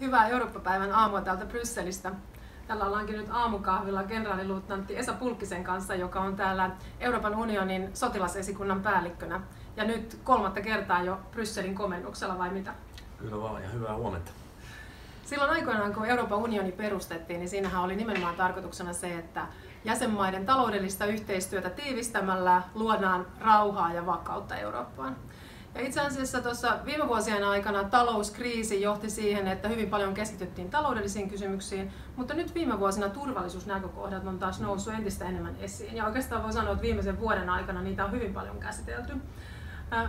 Hyvää Eurooppa-päivän aamua täältä Brysselistä. Tällä ollaankin nyt aamukahvilla kenraaliluutnantti Esa Pulkkisen kanssa, joka on täällä Euroopan unionin sotilasesikunnan päällikkönä. Ja nyt kolmatta kertaa jo Brysselin komennuksella vai mitä? Kyllä vaan ja hyvää huomenta. Silloin aikoinaan, kun Euroopan unioni perustettiin, niin siinähän oli nimenomaan tarkoituksena se, että jäsenmaiden taloudellista yhteistyötä tiivistämällä luodaan rauhaa ja vakautta Eurooppaan. Ja itse asiassa tuossa viime vuosien aikana talouskriisi johti siihen, että hyvin paljon keskityttiin taloudellisiin kysymyksiin, mutta nyt viime vuosina turvallisuusnäkökohdat on taas noussut entistä enemmän esiin. Ja oikeastaan voi sanoa, että viimeisen vuoden aikana niitä on hyvin paljon käsitelty.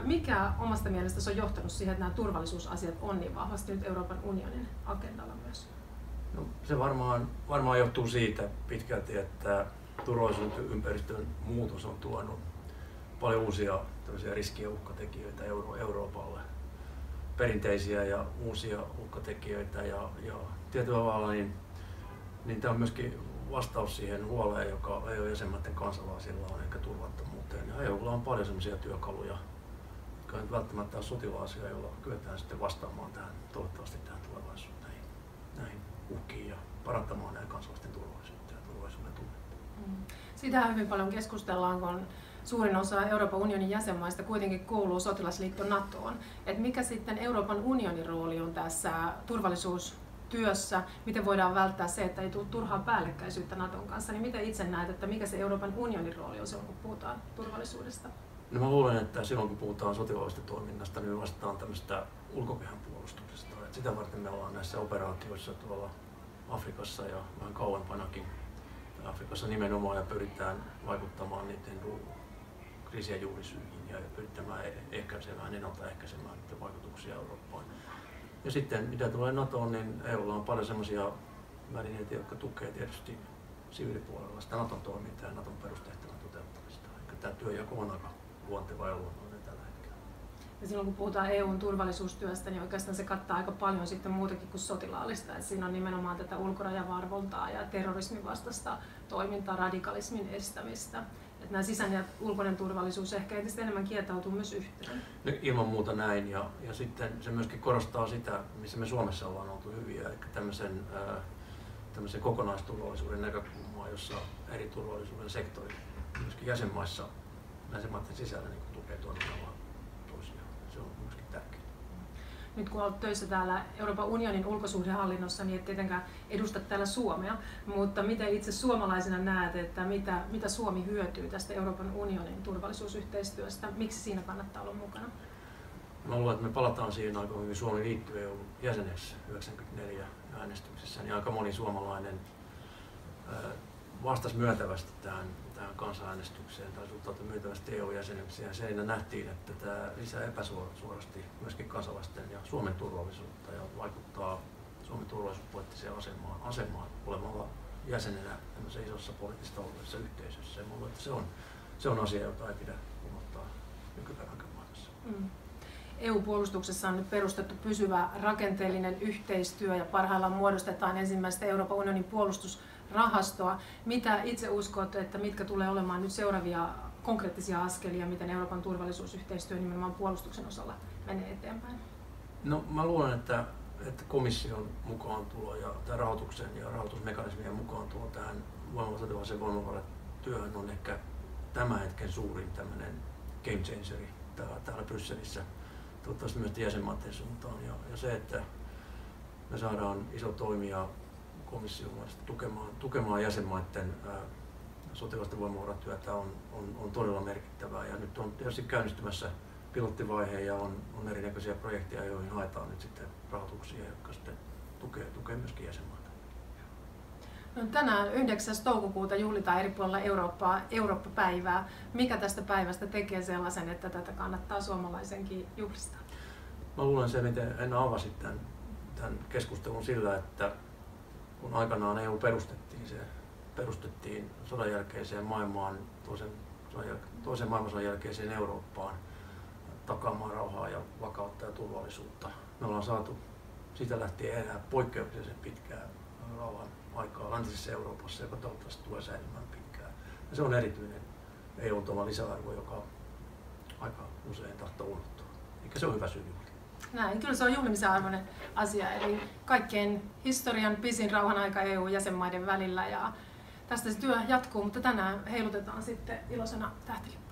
Mikä omasta mielestäsi on johtanut siihen, että nämä turvallisuusasiat on niin vahvasti nyt Euroopan unionin agendalla myös? No, se varmaan, varmaan johtuu siitä pitkälti, että turvallisuusympäristön muutos on tuonut paljon uusia riski- ja uhkatekijöitä Euro- Euroopalle. Perinteisiä ja uusia uhkatekijöitä ja, ja tietyllä tavalla niin, niin tämä on myöskin vastaus siihen huoleen, joka EU-jäsenmaiden kansalaisilla on, eikä turvattomuuteen. Ja EUlla on paljon sellaisia työkaluja, jotka ei välttämättä ole sotilaisia, joilla kyetään sitten vastaamaan tähän, toivottavasti tähän tulevaisuuteen, näihin, uhkiin ja parantamaan näiden kansalaisten turvallisuutta ja turvallisuuden tunnetta. Mm. Siitähän hyvin paljon keskustellaan, kun suurin osa Euroopan unionin jäsenmaista kuitenkin kuuluu sotilasliitto NATOon. Et mikä sitten Euroopan unionin rooli on tässä turvallisuustyössä, miten voidaan välttää se, että ei tule turhaa päällekkäisyyttä Naton kanssa, niin miten itse näet, että mikä se Euroopan unionin rooli on silloin, kun puhutaan turvallisuudesta? No mä luulen, että silloin kun puhutaan sotilaallisesta toiminnasta, niin vastataan tämmöistä ulkokehän puolustuksesta. Et sitä varten me ollaan näissä operaatioissa tuolla Afrikassa ja vähän kauempanakin Afrikassa nimenomaan ja pyritään vaikuttamaan niiden kriisien juurisyihin ja pyrittämään e- ehkäisemään, ennaltaehkäisemään niiden vaikutuksia Eurooppaan. Ja sitten mitä tulee NATOon, niin EUlla on paljon sellaisia välineitä, jotka tukevat tietysti siviilipuolella sitä NATOn toimintaa ja NATOn perustehtävän toteuttamista. Eli tämä työnjako on aika luonteva ja luonnollinen tällä hetkellä. Ja silloin kun puhutaan EUn turvallisuustyöstä, niin oikeastaan se kattaa aika paljon sitten muutakin kuin sotilaallista. Et siinä on nimenomaan tätä ulkorajavarvontaa ja terrorismin vastaista toimintaa, radikalismin estämistä että nämä sisäinen ja ulkoinen turvallisuus ehkä entistä enemmän kietautuu myös yhteen. No, ilman muuta näin. Ja, ja sitten se myöskin korostaa sitä, missä me Suomessa ollaan oltu hyviä, eli tämmöisen, ää, tämmöisen kokonaisturvallisuuden näkökulmaa, jossa eri turvallisuuden sektorit myöskin jäsenmaissa, jäsenmaiden sisällä niin tukee toinen nyt kun olet töissä täällä Euroopan unionin ulkosuhdehallinnossa, niin et tietenkään edusta täällä Suomea, mutta miten itse suomalaisena näet, että mitä, mitä Suomi hyötyy tästä Euroopan unionin turvallisuusyhteistyöstä, miksi siinä kannattaa olla mukana? Mä luulen, että me palataan siihen aika hyvin Suomi liittyy EU jäseneksi 94 äänestyksessä, niin aika moni suomalainen vastasi myöntävästi tähän tähän kansanäänestykseen tai suhtautui myöntävästi EU-jäsenyksiin. Ja siinä nähtiin, että tämä lisää epäsuorasti myöskin kansalaisten ja Suomen turvallisuutta ja vaikuttaa Suomen turvallisuuspoliittiseen asemaan, asemaan olemalla jäsenenä isossa poliittisessa yhteisössä. Ja luulen, että se on, se on asia, jota ei pidä unohtaa nykypäivän maailmassa. Mm. EU-puolustuksessa on nyt perustettu pysyvä rakenteellinen yhteistyö ja parhaillaan muodostetaan ensimmäistä Euroopan unionin puolustus rahastoa. Mitä itse uskot, että mitkä tulee olemaan nyt seuraavia konkreettisia askelia, miten Euroopan turvallisuusyhteistyö nimenomaan puolustuksen osalla menee eteenpäin? No mä luulen, että, että komission mukaan tulo ja tämän rahoituksen ja rahoitusmekanismien mukaan tulo tähän voimavaroisen voimavaratyöhön on ehkä tämän hetken suurin tämmöinen game changeri täällä, täällä Brysselissä, toivottavasti myös jäsenmaiden suuntaan. Ja, ja se, että me saadaan iso toimija komission tukemaan, tukemaan jäsenmaiden sotilaisten voimavaratyötä on, on, on todella merkittävää. Ja nyt on tietysti käynnistymässä pilottivaihe ja on, on erinäköisiä projekteja, joihin haetaan nyt sitten rahoituksia, jotka sitten tukee, tukee myöskin jäsenmaita. No, tänään 9. toukokuuta juhlitaan eri puolilla Eurooppaa Eurooppa-päivää. Mikä tästä päivästä tekee sellaisen, että tätä kannattaa suomalaisenkin juhlistaa? Mä luulen se, miten en avasit tämän, tämän keskustelun sillä, että kun aikanaan EU perustettiin, se perustettiin sodan jälkeiseen maailmaan, toisen, toisen maailmansodan jälkeiseen Eurooppaan takaamaan rauhaa ja vakautta ja turvallisuutta. Me ollaan saatu siitä lähtien elää poikkeuksellisen pitkää rauhan aikaa läntisessä Euroopassa, joka toivottavasti tulee säilymään pitkään. Ja se on erityinen EU-tuoma lisäarvo, joka aika usein tahtoo unohtua. Eikä se on hyvä syy näin. Kyllä se on juhlimisen arvoinen asia. Eli kaikkein historian pisin rauhan aika EU-jäsenmaiden välillä ja tästä se työ jatkuu, mutta tänään heilutetaan sitten iloisena tähtilippu.